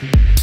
Peace.